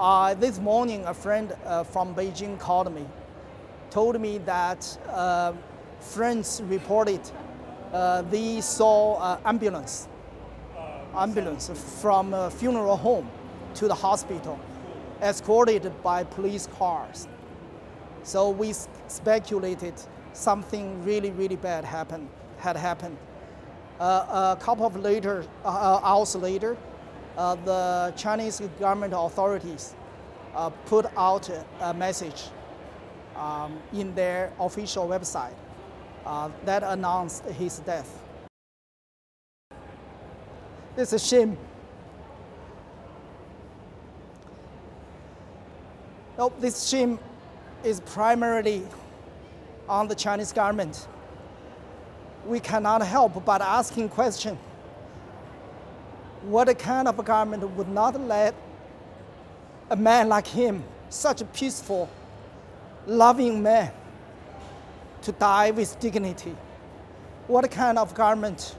Uh, this morning, a friend uh, from Beijing called me, told me that uh, friends reported uh, they saw uh, ambulance, ambulance from a funeral home to the hospital, escorted by police cars. So we speculated something really, really bad happened, had happened. Uh, a couple of later, hours later, uh, the Chinese government authorities uh, put out a message um, in their official website uh, that announced his death. It's a shame. Oh, this shame is primarily on the Chinese government. We cannot help but asking question what kind of government would not let a man like him, such a peaceful, loving man, to die with dignity? What kind of government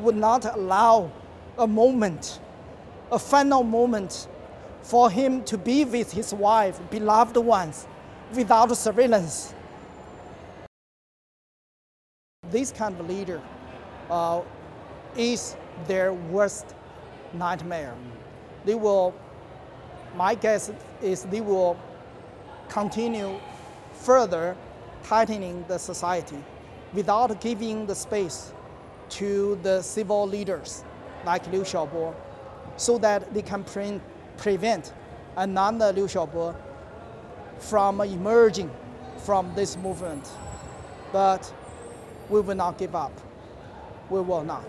would not allow a moment, a final moment, for him to be with his wife, beloved ones, without surveillance? This kind of leader uh, is their worst nightmare. They will, my guess is they will continue further tightening the society without giving the space to the civil leaders like Liu Xiaobo so that they can pre prevent another Liu Xiaobo from emerging from this movement. But we will not give up. We will not.